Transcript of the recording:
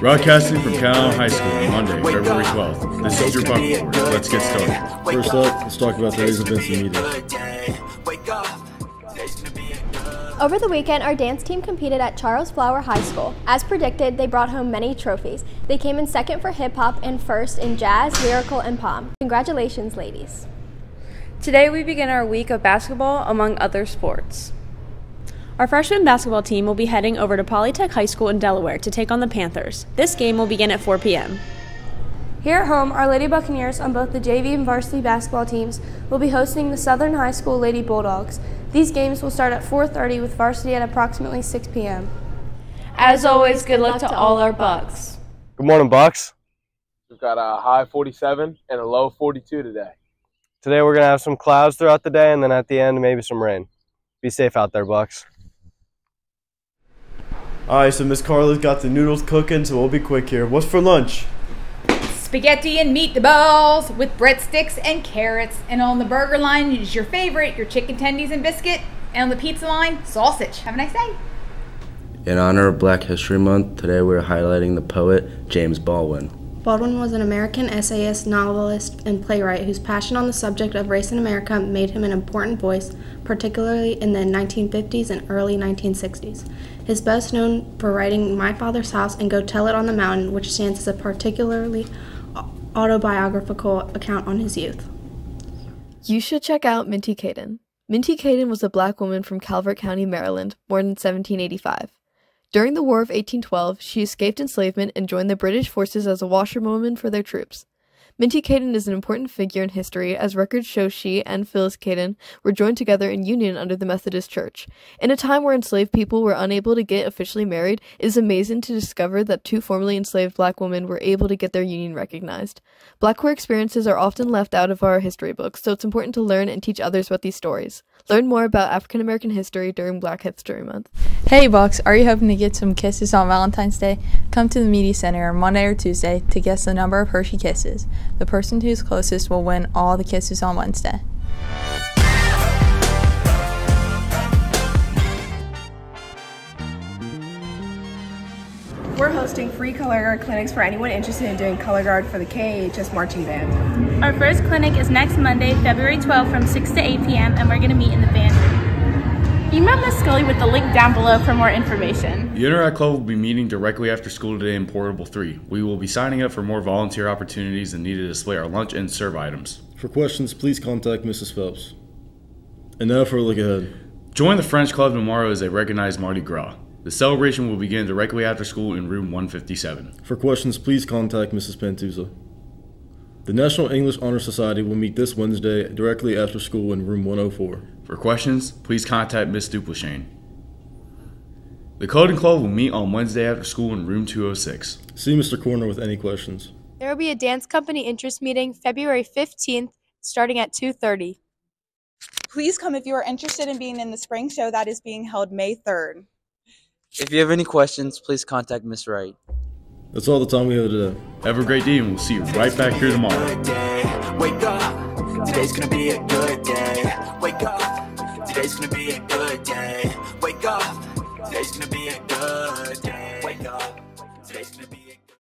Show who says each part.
Speaker 1: Broadcasting from Kent Island High School on Monday, February 12th. This is your Buc Report. Let's get started.
Speaker 2: First up, let's talk about today's events and meetings.
Speaker 3: Over the weekend, our dance team competed at Charles Flower High School. As predicted, they brought home many trophies. They came in second for hip hop and first in jazz, lyrical, and pom. Congratulations, ladies.
Speaker 4: Today we begin our week of basketball among other sports.
Speaker 5: Our freshman basketball team will be heading over to Polytech High School in Delaware to take on the Panthers. This game will begin at 4 p.m.
Speaker 4: Here at home, our Lady Buccaneers on both the JV and varsity basketball teams will be hosting the Southern High School Lady Bulldogs. These games will start at 4:30 with varsity at approximately 6 p.m. As always, good luck to all our Bucks.
Speaker 6: Good morning, Bucks.
Speaker 7: We've got a high 47 and a low 42 today.
Speaker 6: Today we're gonna have some clouds throughout the day, and then at the end maybe some rain. Be safe out there, Bucks.
Speaker 2: Alright, so Miss Carla's got the noodles cooking, so we'll be quick here. What's for lunch?
Speaker 8: Spaghetti and meatballs with breadsticks and carrots. And on the burger line is your favorite, your chicken tendies and biscuit. And on the pizza line, sausage. Have a nice day.
Speaker 9: In honor of Black History Month, today we're highlighting the poet James Baldwin.
Speaker 10: Baldwin was an American essayist, novelist, and playwright whose passion on the subject of race in America made him an important voice, particularly in the 1950s and early 1960s. His best known for writing My Father's House and Go Tell It on the Mountain, which stands as a particularly autobiographical account on his youth.
Speaker 11: You should check out Minty Kaden. Minty Kaden was a black woman from Calvert County, Maryland, born in 1785. During the War of 1812, she escaped enslavement and joined the British forces as a washerwoman for their troops. Minty Kaden is an important figure in history as records show she and Phyllis Kaden were joined together in union under the Methodist Church. In a time where enslaved people were unable to get officially married, it is amazing to discover that two formerly enslaved black women were able to get their union recognized. Black queer experiences are often left out of our history books, so it's important to learn and teach others about these stories. Learn more about African American history during Black History Month.
Speaker 12: Hey Bucks, are you hoping to get some kisses on Valentine's Day? Come to the Media Center on Monday or Tuesday to guess the number of Hershey kisses. The person who's closest will win all the kisses on Wednesday.
Speaker 13: We're hosting free color guard clinics for anyone interested in doing color guard for the KHS marching band.
Speaker 14: Our first clinic is next Monday, February 12th from 6 to 8 p.m. and we're going to meet in the band room.
Speaker 13: Email Miss Scully with the link down below for more information.
Speaker 1: The Interact Club will be meeting directly after school today in Portable 3. We will be signing up for more volunteer opportunities and need to display our lunch and serve items.
Speaker 2: For questions, please contact Mrs. Phelps. And now for a look ahead.
Speaker 1: Join the French Club tomorrow as they recognize Mardi Gras. The celebration will begin directly after school in room 157.
Speaker 2: For questions, please contact Mrs. Pantuza. The National English Honor Society will meet this Wednesday directly after school in room 104.
Speaker 1: For questions, please contact Miss Duplashane. The Coding Club will meet on Wednesday after school in room 206.
Speaker 2: See Mr. Corner with any questions.
Speaker 4: There will be a dance company interest meeting February 15th starting at 2:30.
Speaker 15: Please come if you are interested in being in the spring show that is being held May 3rd.
Speaker 16: If you have any questions, please contact Miss Wright.
Speaker 2: That's all the time we have today.
Speaker 1: Have a great day, and we'll see you right back here tomorrow.
Speaker 17: Wake up. Today's gonna be a good day. Wake up. Today's gonna be a good day. Wake up. Today's gonna be a good day. Wake up. Today's gonna be